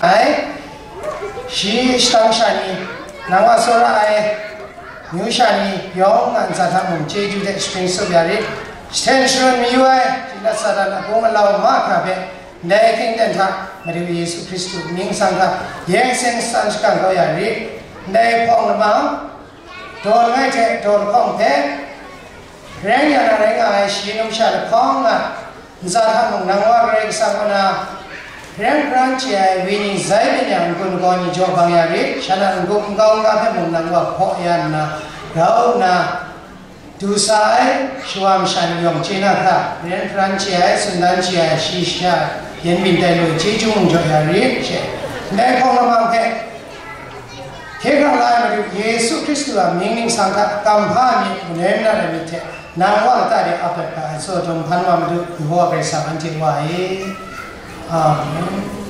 哎，西当下呢，南瓜说了哎，牛下呢，有俺在他们解决的平时边的，先说没有哎，现在说的那我们老马那边，来听听他，没有耶稣基督名上他，也先三十干高压力，来帮了忙，多爱这多帮的，人家那人家西农下的帮啊，在他们南瓜边上呢。Then branch ya wini zaidi ya mkun ko ni jo kang ya ri shana ngum kang ka phe mun nang wa pho ya na gao na tu sai shuam shan yong chi na ta then branch ya sun dan chi ya shi sha yen min dai lo chi chung jo ya ri che le ko ma ma ke ke ka la ma ri yesu kristu la ming ning sang ka tam pha ni mun ne na le mi te na wa ta de a pa ka so jong phan wa ma du ho ka sa an chi wa ye 아멘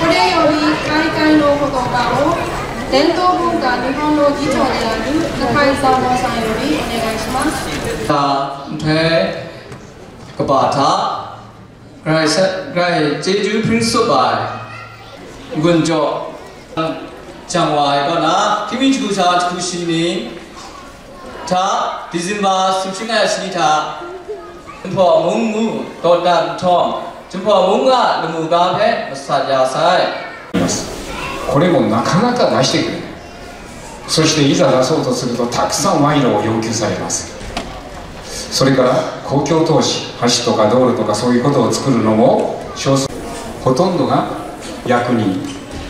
これより大会の言葉を伝統文化日本の議長である中井さんさんよりお願いします ta thế các bà thá rai sẽ rai จังหวะก็นะที่มีชูชาชูชินีท่าดิซิこれもなかなか出してくれないそしていざ出そうとするとたくさん賄賂を要求されますそれから公共投資橋とか道路とかそういうことを作るのも少数ほとんどが役人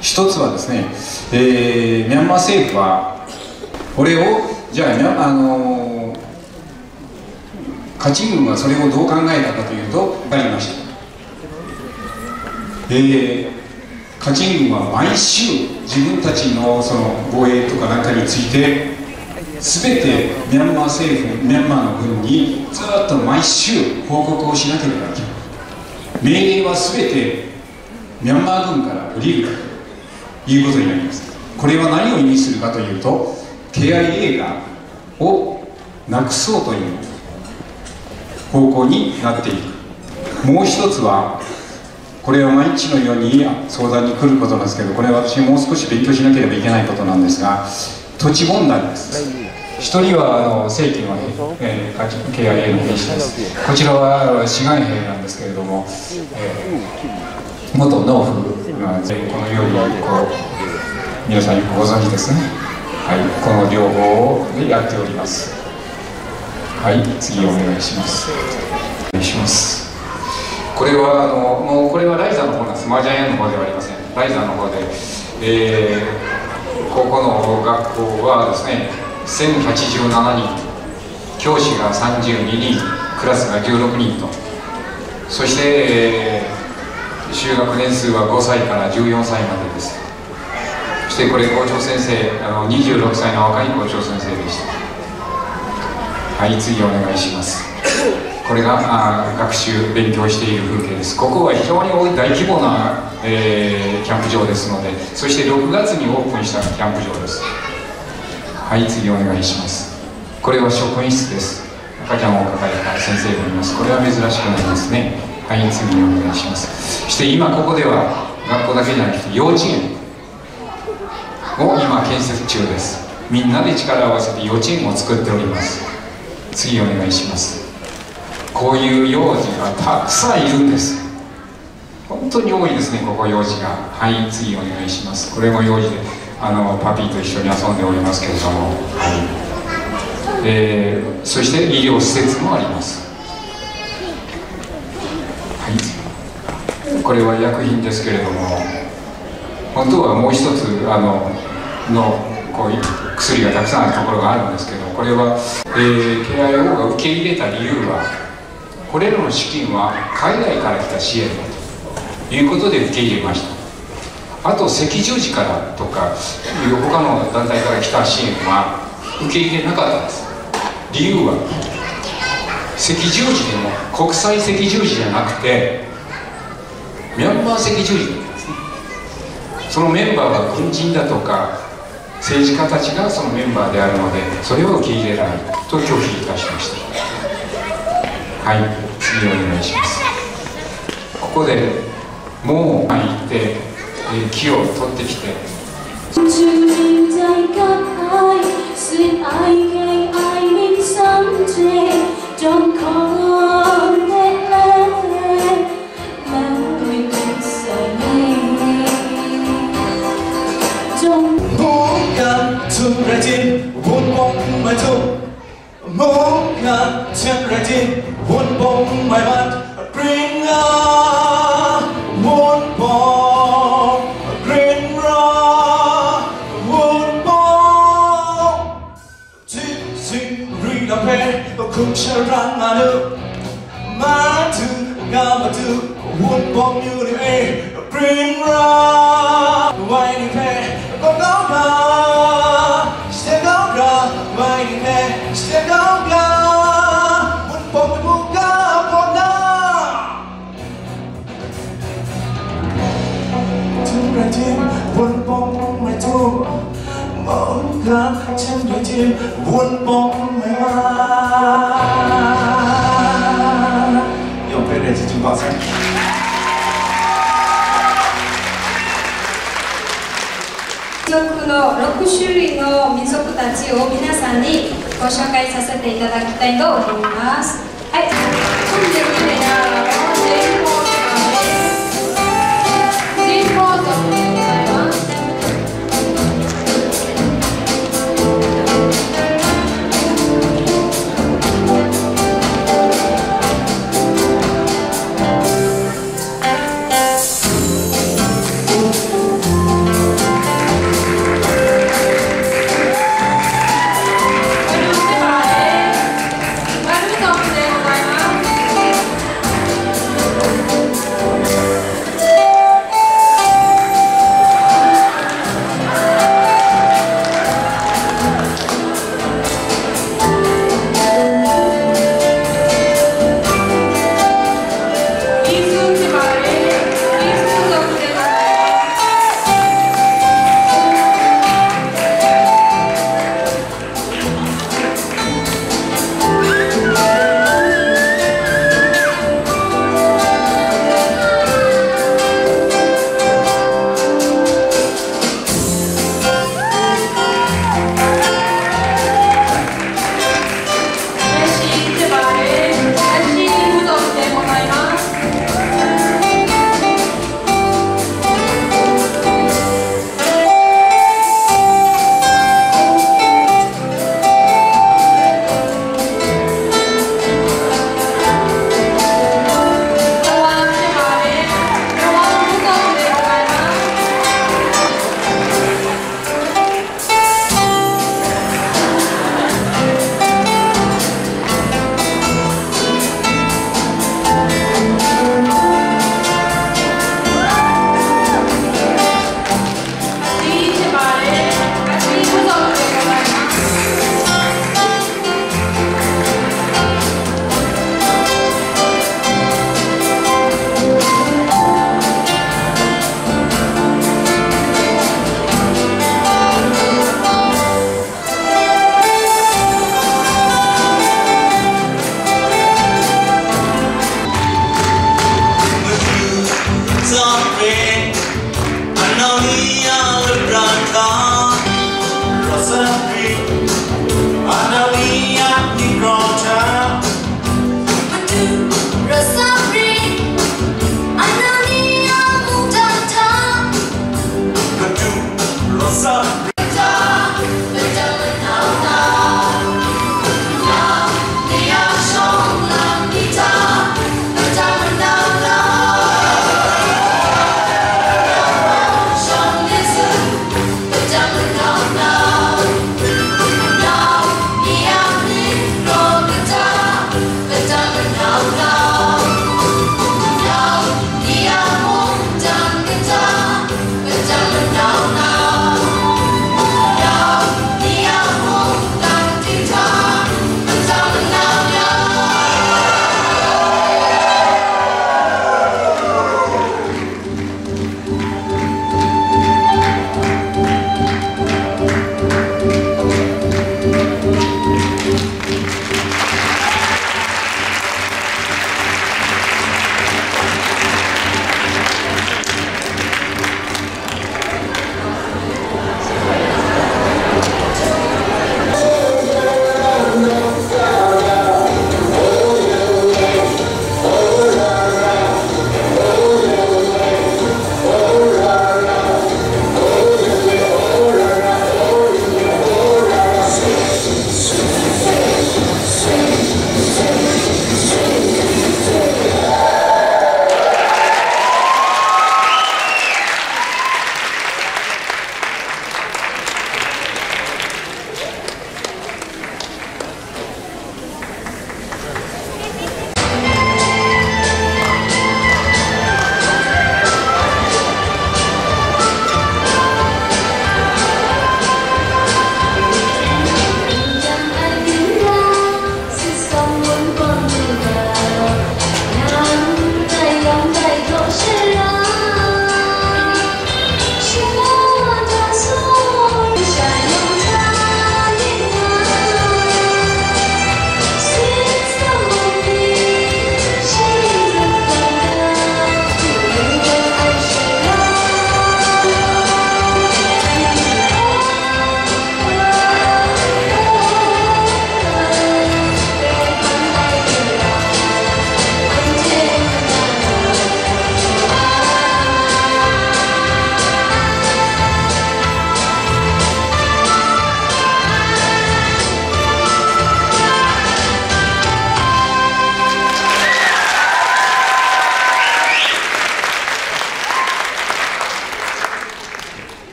一つはですね、えーミャンマー政府はこれをじゃあミャンあのーカチ軍はそれをどう考えたかというと分かりました、えーカチン軍は毎週自分たちのその防衛とかなんかについて全てミャンマー政府ミャンマーの軍にずっと毎週報告をしなければいけない。命令は全てミャンマー軍から降りるいうことになります。これは何を意味するかというと KIA がをなくそうという方向になっていく。もう一つはこれは毎日のように相談に来ることなんですけどこれは私もう少し勉強しなければいけないことなんですが土地問題です。一人はあの正規の、えー、KIA の兵士です。こちらは志願兵なんですけれども、えー元農夫。がこのようにこう皆さんよくご存知ですね。はい。この両方をやっております。はい。次お願いします。お願いします。これはあのもうこれはライザーの方なんです。マージャン屋の方ではありません。ライザーの方で、えー、ここの学校はですね1087人。教師が32人。クラスが16人と。そして、えー就学年数は5歳から14歳までです。そしてこれ校長先生あの26歳の若い校長先生でした。はい次お願いします。これがあ学習勉強している風景です。ここは非常に大規模な、えーキャンプ場ですのでそして6月にオープンしたキャンプ場です。はい次お願いします。これは職員室です。赤ちゃんを抱えた先生がいます。これは珍しくないですね。はい次にお願いします。そして今ここでは学校だけじゃなくて幼稚園を今建設中です。みんなで力を合わせて幼稚園を作っております。次お願いします。こういう幼児がたくさんいるんです。本当に多いですねここ用事が。はい次お願いします。これも用事であのパピーと一緒に遊んでおりますけれども。はい、えー、そして医療施設もありますはいこれは薬品ですけれども本当はもう一つあののこう薬がたくさんあるところがあるんですけどこれは、えー、KIO が受け入れた理由はこれらの資金は海外から来た支援だということで受け入れました。あと赤十字からとかいう他の団体から来た支援は受け入れなかったんです。理由は赤十字でも国際赤十字じゃなくてミャンマー赤十字そのメンバーが軍人だとか政治家たちがそのメンバーであるのでそれを受け入れないと拒否いたしました。はい次お願いします。ここでもう行って、木を取ってきて จงมองกับทุกระจินวนปงมาทุกมองกับฉันระจินวนปงไม่มัดกริ้งอาวนปงกริ้งราวนปงที่สิ่งรีดเพลคุณชรังอาดูมาถึงกามาถึงวนปงอยู่ในเอกริ้งราไว้ในใจ 건가. 시대 건가 와인해 시대 건가 문법을 뭔가 보나. 두라진 문법의 두 뭔가 챙겨진 문법의 옆에 레지 좀 봐서. の6種類の民族たちを皆さんにご紹介させていただきたいと思います。はい。Analinha e Ron.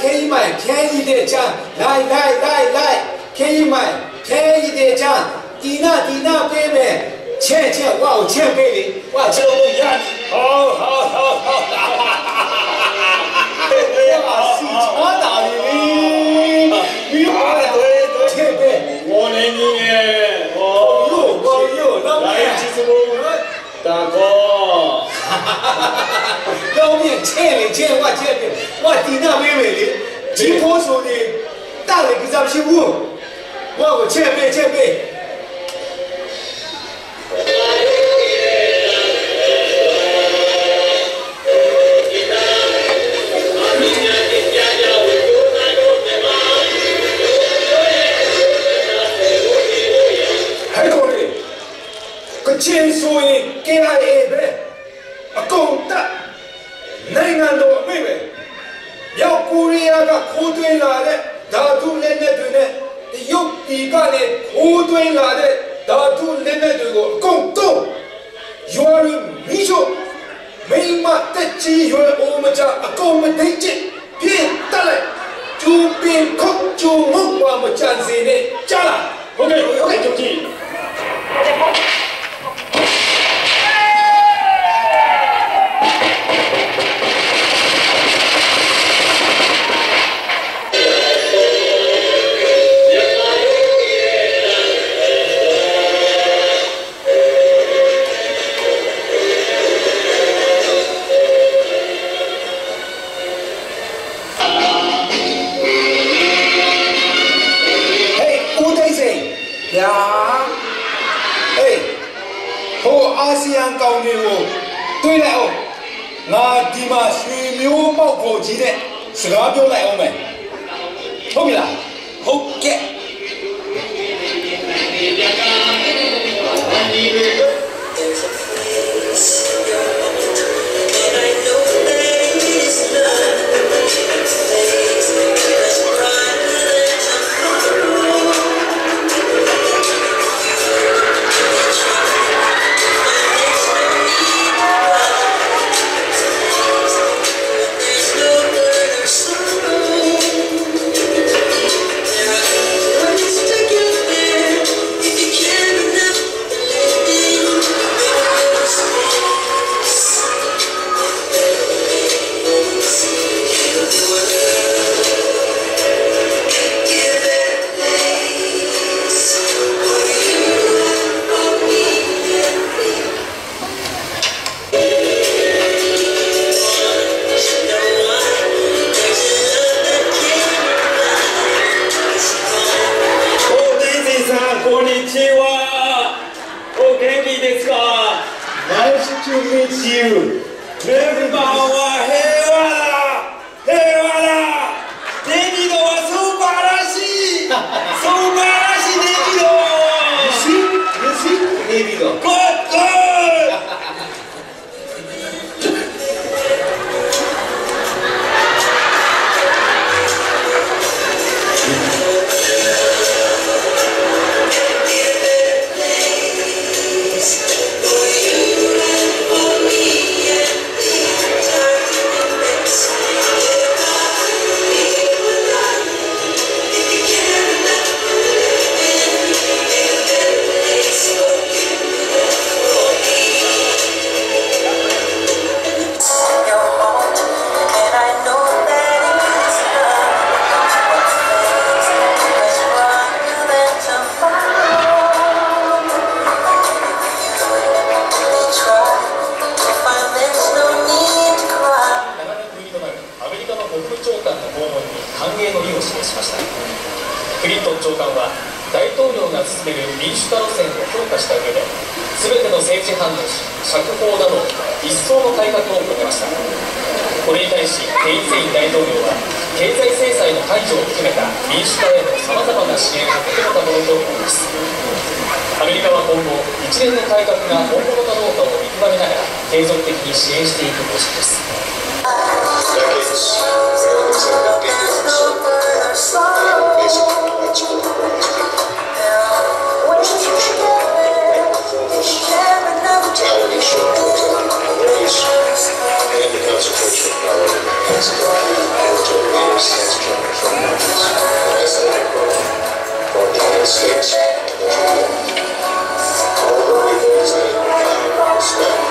可以买便宜的讲，来来来来，可以买便宜的讲，滴那滴那贝贝，钱钱哇钱贝贝，哇这不一样，好好好好，哈哈哈哈哈哈，哇，好好好。တော့မြင်ချဲ့လေချဲ့ဝါချဲ့ပြဝါတီနာမေးမယ်လေဂျီဖိုးဆိုနေတာလေကစားရှိဘူးဝါကိုချဲ့ပေးချဲ့ပေးချင်းဆိုရင် KIA ပဲ ကုန်တက်နိုင်ငံတော်အမိပဲမြောက်ကိုရီးယားကခိုးသွင်းလာတဲ့ဓာတုလက်နက်တွေနဲ့တရုတ်ပြည်ကလည်းခိုးသွင်းလာတဲ့ဓာတုလက်နက်တွေကိုအကုန်တုံးရွာရမိချိုမိမတက်ကြီးရွယ်အိုမကြအကုန်မသိချစ်ပြင်းတက်လိုက်ကျူပင်ခုတ်ကျူမုတ်ပါမချန်စီနဲ့ကြားလားဟုတ်ကဲ့ဟုတ်ကဲ့ချုပ်ကြီးဟေး peso que consciência e que você Yes. Although it is a kind of prospect.